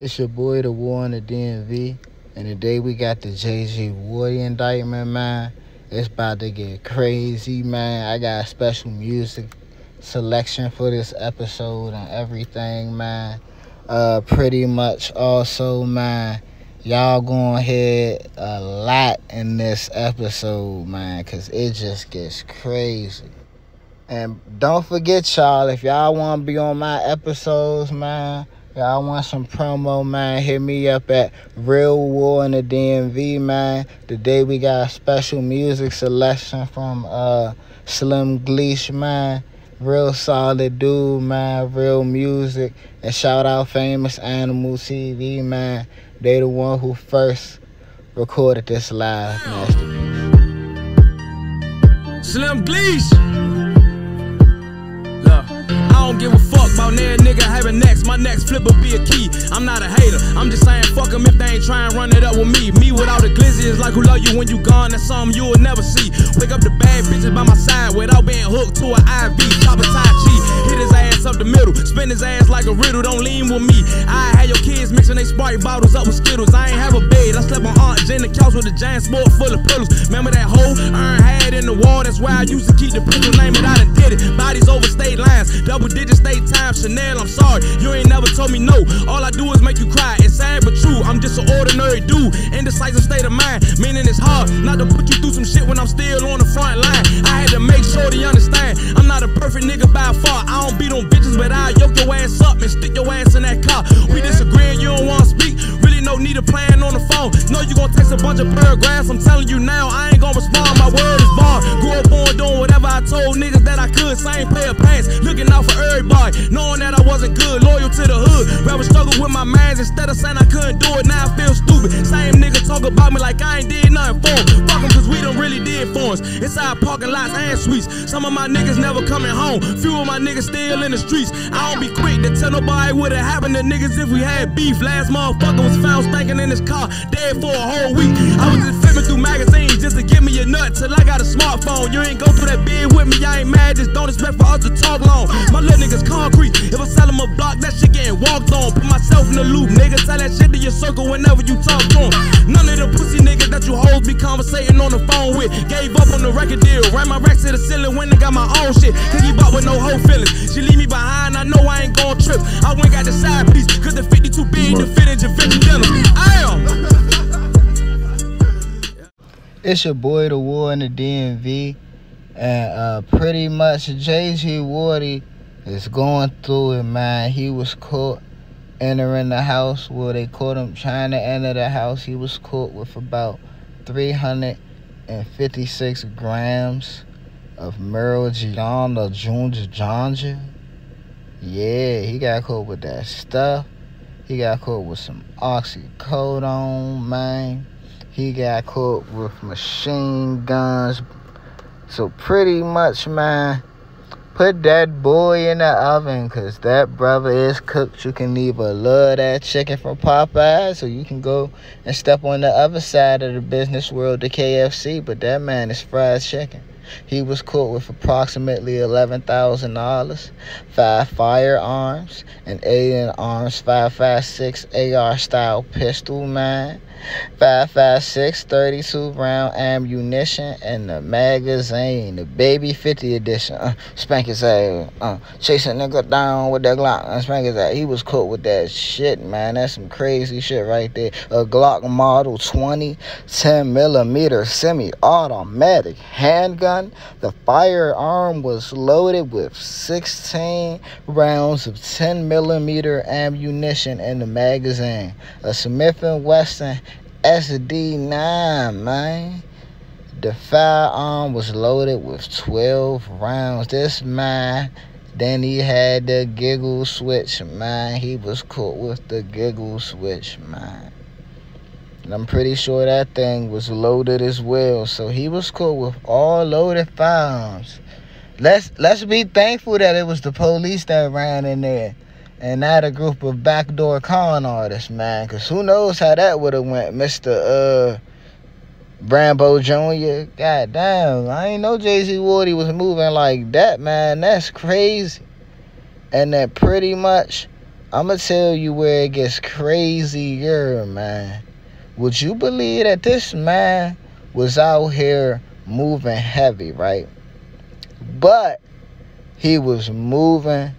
It's your boy, the War in the DMV, and today we got the JG Woody indictment, man. It's about to get crazy, man. I got a special music selection for this episode and everything, man. Uh, pretty much also, man. Y'all gonna hear a lot in this episode, man, because it just gets crazy. And don't forget, y'all, if y'all want to be on my episodes, man, Y'all want some promo, man? Hit me up at Real War in the DMV, man. Today we got a special music selection from uh Slim Gleesh, man. Real solid dude, man. Real music. And shout out Famous Animal TV, man. They the one who first recorded this live masterpiece. Slim Gleesh. Look, I don't give a fuck about that nigga having next. My next flip will be a key. I'm not a hater. I'm just saying fuck them if they ain't trying run it up with me. Me without a glizzy is like who love you when you gone. That's something you will never see. Wake up the bad bitches by my side without being hooked to an IV. Chop a Tai Chi. Hit his ass up the middle. Spin his ass like a riddle. Don't lean with me. I had your kids mixing they Sprite bottles up with Skittles. I ain't have a bed. I slept on Aunt Jen couch with a giant sport full of pillows. Remember that hole? Iron had in the wall. That's why I used to keep the pistol. Name it, I done did it. Bodies over state lines. Double digits state time. Chanel, I'm sorry. You ain't never told me no. All I do is make you cry. It's sad but true. I'm just an ordinary dude. Indecisive state of mind. Meaning it's hard not to put you through some shit when I'm still on the front line. I had to make sure they understand. I'm not a perfect nigga by far. I don't beat on bitches, but I yoke your ass up and stick your ass in that car. We disagree and you don't wanna speak. Really no need of plan on the phone. Know you gon' text a bunch of paragraphs. I'm telling you now, I ain't gon' respond. My word is bond. Instead of saying I couldn't do it. Now I feel stupid. Same nigga talk about me like I ain't did nothing for him. Did. Inside parking lots and suites. Some of my niggas never coming home. Few of my niggas still in the streets. I don't be quick to tell nobody what had happened to niggas if we had beef. Last motherfucker was found stinking in his car, dead for a whole week. I was just flipping through magazines just to give me a nut till I got a smartphone. You ain't go through that bid with me, I ain't mad, just don't expect for us to talk long. My little niggas concrete. If I sell him a block, that shit getting walked on. Put myself in the loop, nigga. Tell that shit to your circle whenever you talk to him. None of the pussy niggas that you hoes be conversating on the phone with. Gave up on the record deal. Ran my racks to the ceiling when I got my own shit. Up with no whole feelings. She leave me behind, I know I ain't trip. I went got the side piece, cause the 50 too big to fit in Javinci denim. I am. It's your boy, the War in the DMV, and uh, pretty much JG Woody is going through it, man. He was caught entering the house where they caught him trying to enter the house. He was caught with about 356 grams of marijuana Junior Janja. Yeah, he got caught with that stuff. He got caught with some oxycodone, man. He got caught with machine guns. So pretty much, man, put that boy in the oven because that brother is cooked. You can leave either love that chicken from Popeyes or you can go and step on the other side of the business world, the KFC. But that man is fried chicken. He was caught with approximately $11,000, five firearms, an Alien Arms 556 AR style pistol, man, 556 32 round ammunition, and the magazine, the baby 50 edition. Uh, spank his ass. Uh, chasing nigga down with that Glock. Uh, spank his ass. He was caught with that shit, man. That's some crazy shit right there. A Glock Model 20, 10 millimeter semi automatic handgun. The firearm was loaded with 16 rounds of 10 millimeter ammunition in the magazine. A Smith & Wesson SD9, man. The firearm was loaded with 12 rounds. This man, then he had the giggle switch, man. He was caught with the giggle switch, man. And I'm pretty sure that thing was loaded as well. So he was cool with all loaded firearms. Let's let's be thankful that it was the police that ran in there and not a group of backdoor con artists, man. Cause who knows how that would have went, Mr. Uh Rambo Jr. God damn, I ain't know JG Woody was moving like that, man. That's crazy. And that pretty much I'ma tell you where it gets crazier, man. Would you believe that this man was out here moving heavy, right? But he was moving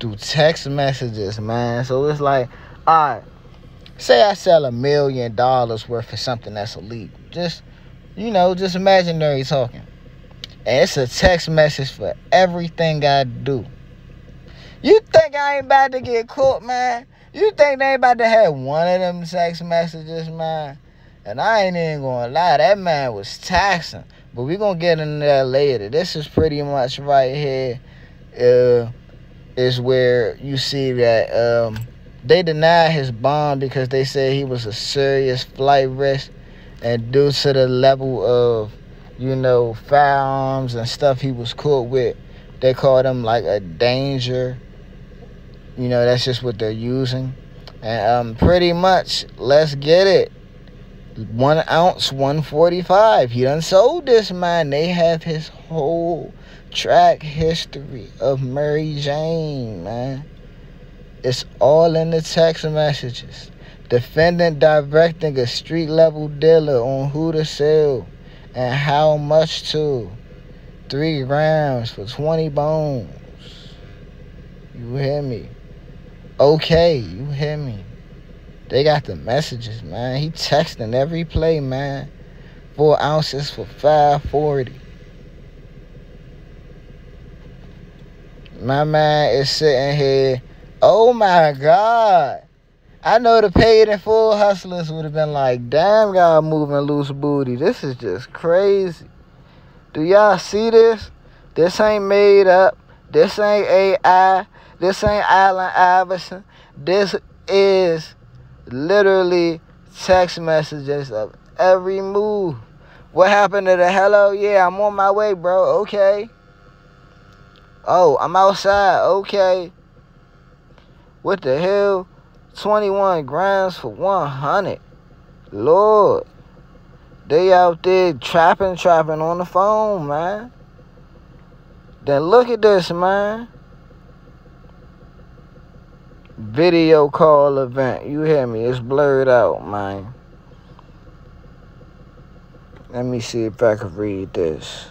through text messages, man. So it's like, all right, say I sell a million dollars worth of something that's illegal. Just, you know, just imaginary talking. And it's a text message for everything I do. You think I ain't about to get caught, man? You think they about to have one of them sex messages, man? And I ain't even gonna lie, that man was taxing. But we gonna get into that later. This is pretty much right here. Uh, is where you see that um, they denied his bond because they said he was a serious flight risk, and due to the level of, you know, firearms and stuff he was caught with, they called him like a danger you know, that's just what they're using. And um, pretty much, let's get it. One ounce, 145. He done sold this man. They have his whole track history of Mary Jane, man. It's all in the text messages. Defendant directing a street level dealer on who to sell and how much to. Three grams for 20 bones. You hear me? Okay. You hear me? They got the messages, man. He texting every play, man. Four ounces for 540. My man is sitting here. Oh my God. I know the paid in full hustlers would have been like, damn, y'all moving loose booty. This is just crazy. Do y'all see this? This ain't made up. This ain't AI. This ain't Allen Iverson. This is literally text messages of every move. What happened to the hello? Yeah, I'm on my way, bro. Okay. Oh, I'm outside. Okay. What the hell? 21 grams for 100. Lord. They out there trapping, trapping on the phone, man. Then look at this, man video call event. You hear me? It's blurred out, man. Let me see if I can read this.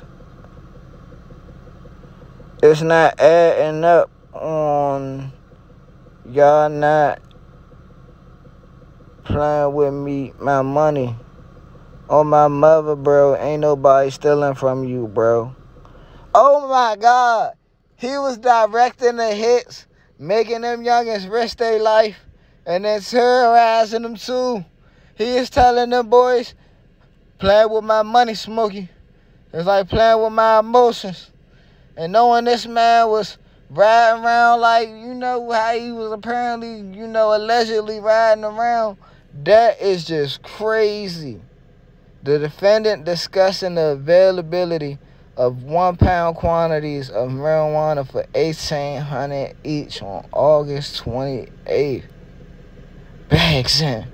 It's not adding up on y'all not playing with me, my money. On my mother, bro. Ain't nobody stealing from you, bro. Oh my God. He was directing the hits making them youngins risk their life and then terrorizing them too. He is telling them boys, play with my money, Smokey. It's like playing with my emotions. And knowing this man was riding around like, you know, how he was apparently, you know, allegedly riding around, that is just crazy. The defendant discussing the availability of one pound quantities of marijuana for 1800 each on August 28th. Bags in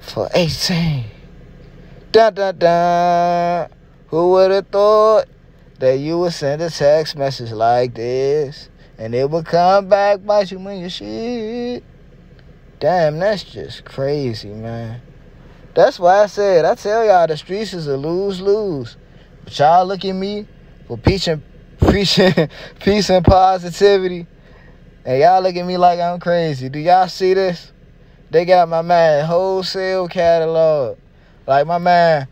for 18. Dun dun dun. Who would have thought that you would send a text message like this and it would come back bite you when you shit? Damn, that's just crazy, man. That's why I said, I tell y'all the streets is a lose lose. But y'all look at me for preaching, preaching peace and positivity. And y'all look at me like I'm crazy. Do y'all see this? They got my man wholesale catalog. Like my man,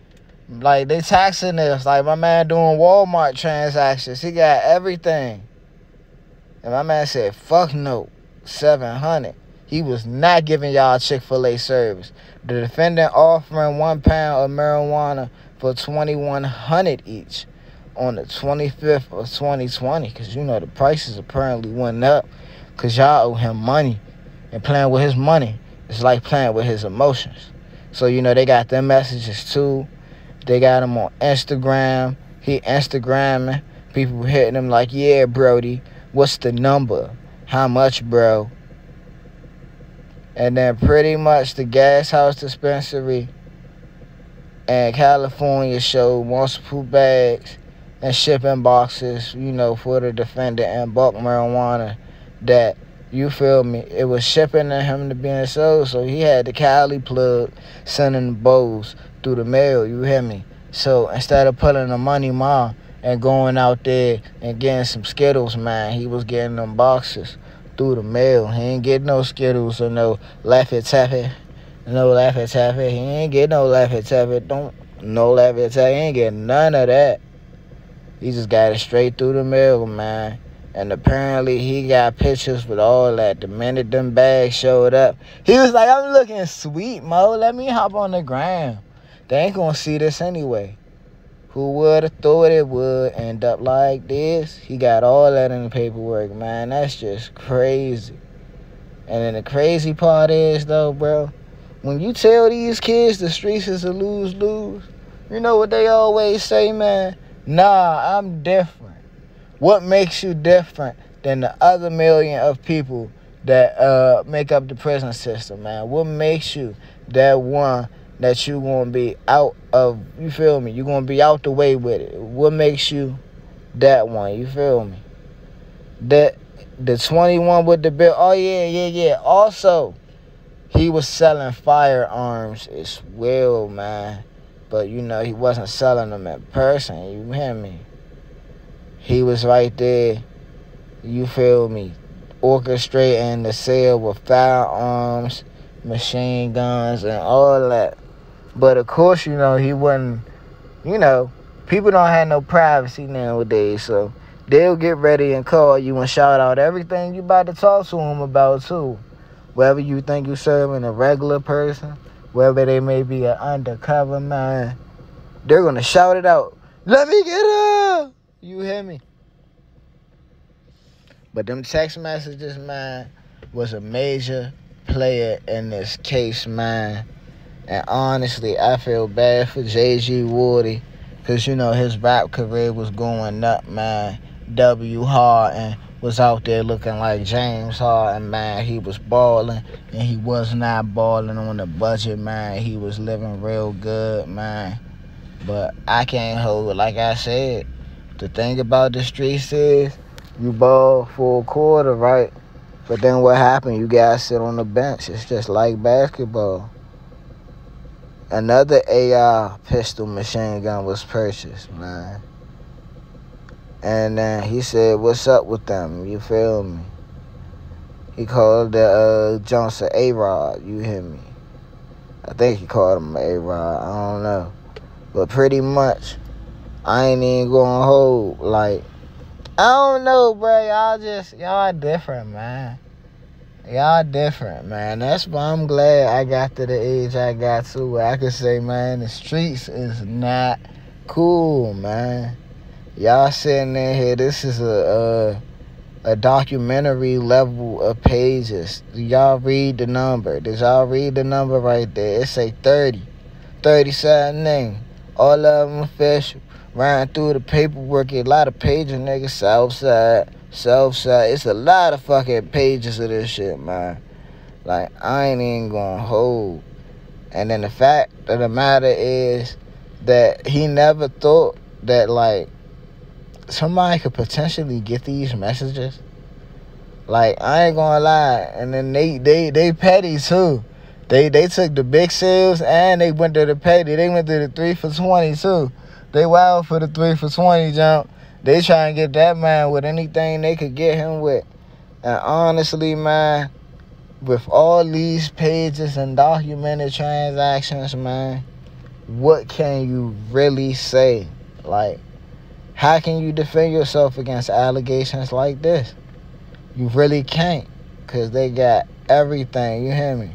like they taxing this. Like my man doing Walmart transactions. He got everything. And my man said, fuck no, 700. He was not giving y'all Chick-fil-A service. The defendant offering one pound of marijuana for 2100 each on the 25th of 2020 because you know the prices apparently went up because y'all owe him money. And playing with his money it's like playing with his emotions. So you know they got their messages too. They got him on instagram. He instagramming. People hitting him like yeah brody what's the number? How much bro and then pretty much the gas house dispensary and California showed multiple bags and shipping boxes, you know, for the defendant and bulk marijuana that, You feel me? It was shipping to him to being sold, so he had the Cali plug sending the bowls through the mail. You hear me? So instead of pulling the money mom and going out there and getting some Skittles, man, he was getting them boxes through the mail. He ain't get no Skittles or no Laffy Taffy. No Laffy Taffy. He ain't get no Laffy Taffy. Don't no Laffy Taffy. He ain't get none of that. He just got it straight through the mail, man. And apparently he got pictures with all that. The minute them bags showed up, he was like, I'm looking sweet, Mo. Let me hop on the gram. They ain't gonna see this anyway. Who would have thought it would end up like this? He got all that in the paperwork, man. That's just crazy. And then the crazy part is, though, bro, when you tell these kids the streets is a lose lose, you know what they always say, man? Nah, I'm different. What makes you different than the other million of people that uh, make up the prison system, man? What makes you that one that you gonna be out of? You feel me? You gonna be out the way with it. What makes you that one? You feel me? That the 21 with the bill. Oh yeah, yeah, yeah. Also, he was selling firearms as well, man. But you know, he wasn't selling them in person. You hear me? He was right there, you feel me, orchestrating the sale with firearms, machine guns, and all that. But of course, you know, he wasn't, you know, people don't have no privacy nowadays, so they'll get ready and call you and shout out everything you about to talk to them about, too. Whether you think you're serving a regular person, whether they may be an undercover man, they're going to shout it out. Let me get up! You hear me? But them text messages, man, was a major player in this case, man. And honestly, I feel bad for JG Woody. Because, you know, his rap career was going up, man. W. Harden was out there looking like James Harden, man. He was balling, and he was not balling on the budget, man. He was living real good, man. But I can't hold, like I said, the thing about the streets is you ball for a quarter, right? But then what happened? You guys sit on the bench. It's just like basketball. Another AR pistol machine gun was purchased, man. And then he said, What's up with them? You feel me? He called the uh, Johnson A Rod, you hear me? I think he called him A Rod, I don't know. But pretty much, I ain't even gonna hold like I don't know, bro. Y'all just y'all different, man. Y'all different, man. That's why I'm glad I got to the age I got to where I could say, man, the streets is not cool, man. Y'all sitting in here. This is a a, a documentary level of pages. Do y'all read the number? Did y'all read the number right there? It say 30. 37 name. All of them official. Ran through the paperwork, a lot of pages, niggas nigga. Southside. It's a lot of fucking pages of this shit, man. Like, I ain't even gonna hold. And then the fact of the matter is that he never thought that, like, somebody could potentially get these messages. Like, I ain't gonna lie. And then they, they, they petty, too. They they took the big sales and they went to the petty. They went to the three for twenty too. They wild for the three for twenty jump. They try and get that man with anything they could get him with. And honestly, man, with all these pages and documented transactions, man, what can you really say? Like, how can you defend yourself against allegations like this? You really can't. Because they got everything. You hear me?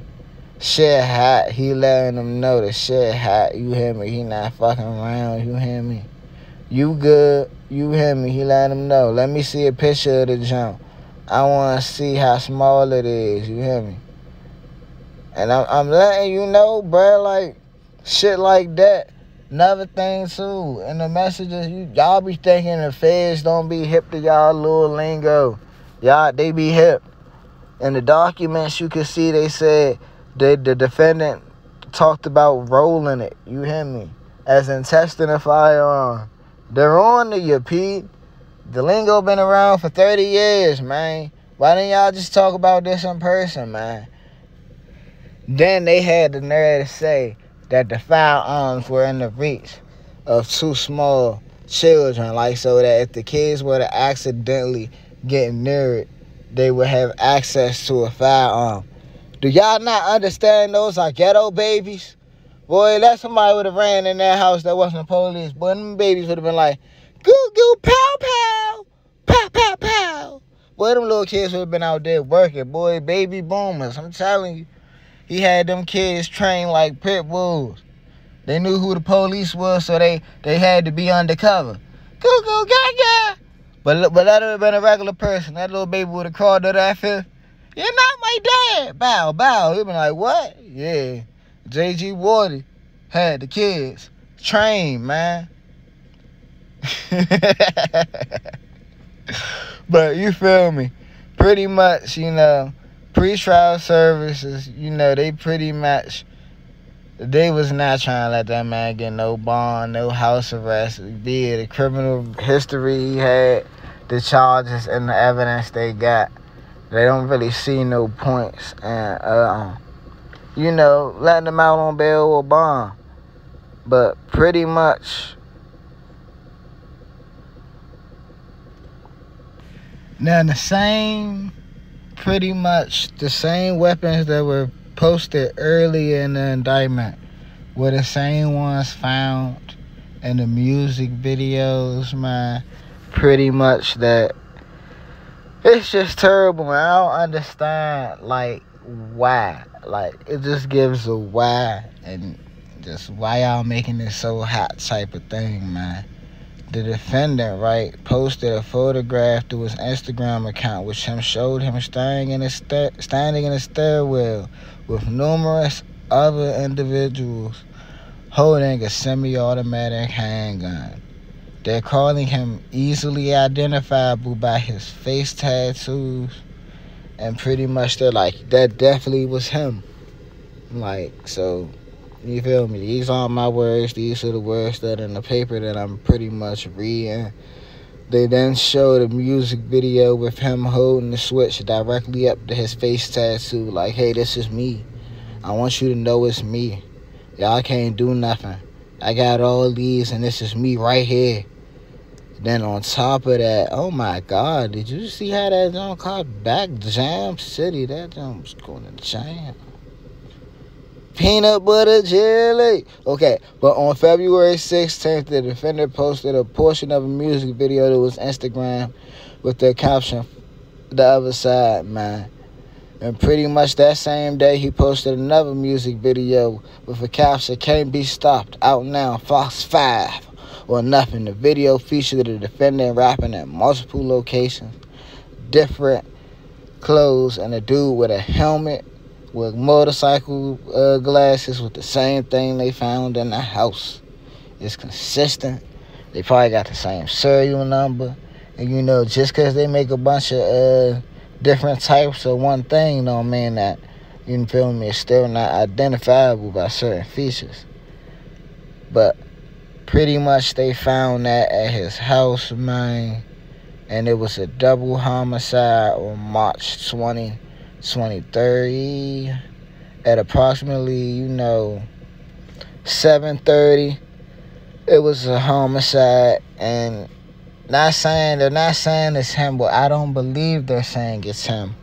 Shit hot, he letting them know the shit hot, you hear me? He not fucking around, you hear me? You good, you hear me? He let him know. Let me see a picture of the jump. I want to see how small it is, you hear me? And I'm, I'm letting you know, bro, like, shit like that. Another thing, too, in the messages, you y'all be thinking the feds don't be hip to y'all little lingo. Y'all, they be hip. In the documents, you can see they said the, the defendant talked about rolling it. You hear me? As in testing a firearm. They're on to you, Pete. The lingo been around for 30 years, man. Why didn't y'all just talk about this in person, man? Then they had the nerve to say that the firearms were in the reach of two small children, like so that if the kids were to accidentally get near it, they would have access to a firearm. Do y'all not understand those are ghetto babies? Boy, that somebody would have ran in that house that wasn't the police. Boy, them babies would have been like, goo goo pow pow, pow pow pow. Boy, them little kids would have been out there working. Boy, baby boomers. I'm telling you. He had them kids trained like pit bulls. They knew who the police was, so they, they had to be undercover. Goo goo gaga. But but that would have been a regular person. That little baby would have crawled to that fifth. You're not my dad. Bow, bow. He'd been like, what? Yeah. JG Woody had the kids trained, man. but you feel me? Pretty much, you know, pre-trial services, you know, they pretty much they was not trying to let that man get no bond, no house arrest, be it a criminal history he had, the charges and the evidence they got. They don't really see no points and uh, you know, letting them out on bail or bond. But pretty much now the same pretty much the same weapons that were posted early in the indictment were the same ones found in the music videos, man. Pretty much that it's just terrible. I don't understand like why. Like it just gives a why and just why y'all making this so hot type of thing, man the defendant, right, posted a photograph to his Instagram account, which him showed him standing in a sta- standing in a stairwell with numerous other individuals holding a semi-automatic handgun. They're calling him easily identifiable by his face tattoos, and pretty much they're like, that definitely was him. Like, so you feel me? These aren't my words. These are the words that in the paper that I'm pretty much reading. They then showed a music video with him holding the switch directly up to his face tattoo. Like, hey, this is me. I want you to know it's me. Y'all can't do nothing. I got all these, and this is me right here. Then on top of that, oh my God, did you see how that jump called Back Jam City? That jump was going to jam peanut butter jelly. Okay, but on February 16th, the defender posted a portion of a music video that was Instagram with the caption, The Other Side, man. And pretty much that same day, he posted another music video with a caption, Can't Be Stopped, out now, Fox 5, or nothing. The video featured the defendant rapping at multiple locations, different clothes, and a dude with a helmet with motorcycle uh, glasses with the same thing they found in the house. It's consistent. They probably got the same serial number. And you know, just because they make a bunch of uh, different types of one thing don't mean that, you feel me, it's still not identifiable by certain features. But pretty much they found that at his house, man. And it was a double homicide on March 20. 2030 at approximately, you know, 7:30. It was a homicide, and not saying they're not saying it's him, but I don't believe they're saying it's him.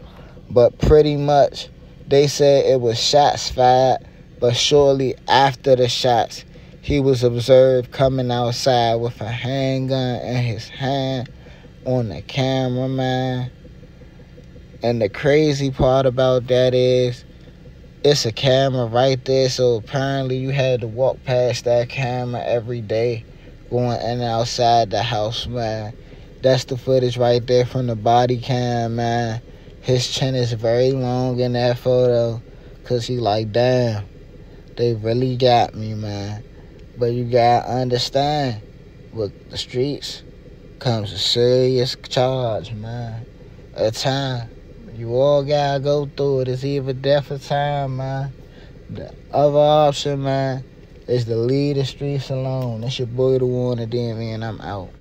But pretty much, they said it was shots fired, but shortly after the shots, he was observed coming outside with a handgun in his hand on the cameraman and the crazy part about that is it's a camera right there. So apparently you had to walk past that camera every day going in and outside the house, man. That's the footage right there from the body cam, man. His chin is very long in that photo. Cause he like, damn, they really got me, man. But you gotta understand, with the streets comes a serious charge, man. A time. You all gotta go through it. It's either death or time, man. The other option, man, is to leave the streets alone. It's your boy, the one, and then, man, I'm out.